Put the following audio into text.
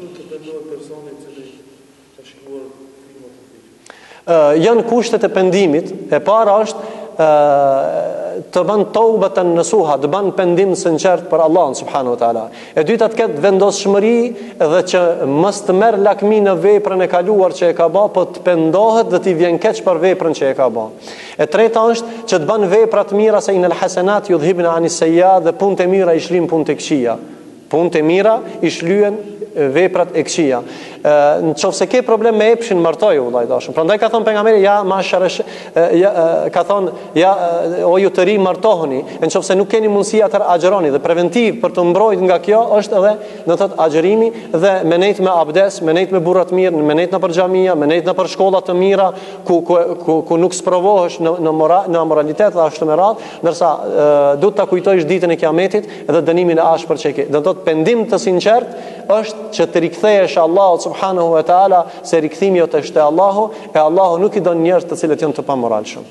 Duhet të pendohet personi i cili ka shkruar filmat e tij. Ë, janë kushtet e pendimit. E para është ë të ban tawbatan nasuha, të ban pendim të sinqert për Allahun subhanahu wa taala. E dyta të ketë vendosshmëri dhe që mos të merr lakmi në veprën e kaluar që e ka ba, po të pendohet dhe t'i vjen keq për veprën që e ka ba. E treta është që të ban vepra të mira se inal hasanat yudhibna anis sayyiat dhe punët e mira i shlin punët e këqija. Punët e mira i shlyen veprat e këqija. Në qoftë se ke problem me epshin martohu vëlla i dashur. Prandaj ka thonë pejgamberi ja ma sharash ja, ka thonë ja o ju të ri martohuni. Në qoftë se nuk keni mundësi atëherë agjëroni dhe preventiv për t'u mbrojt nga kjo është edhe do thot agjërimi dhe me nejt me abdes, me nejt me burra të mirë, me nejt nëpër xhamia, me nejt nëpër shkolla të mira ku ku ku, ku nuk sprovohesh në në moral, në moralitet dhe ashtu me radhë, ndërsa duhet ta kujtojsh ditën e kiametit dhe dënimin e ashpër që ke. Do të thotë pendim të sinqert është që të rikthehesh Allahut subhanahu wa taala se rikthimi jot është te Allahu, e Allahu nuk i don njerëz të cilët janë të pamoralshëm.